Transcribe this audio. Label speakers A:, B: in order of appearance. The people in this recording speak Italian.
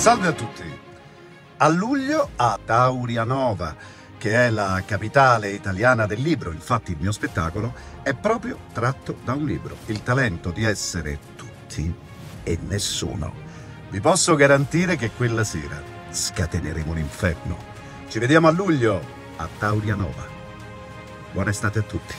A: Salve a tutti! A luglio a Taurianova, che è la capitale italiana del libro, infatti il mio spettacolo è proprio tratto da un libro, Il talento di essere tutti e nessuno. Vi posso garantire che quella sera scateneremo l'inferno. Ci vediamo a luglio a Taurianova. Buona estate a tutti.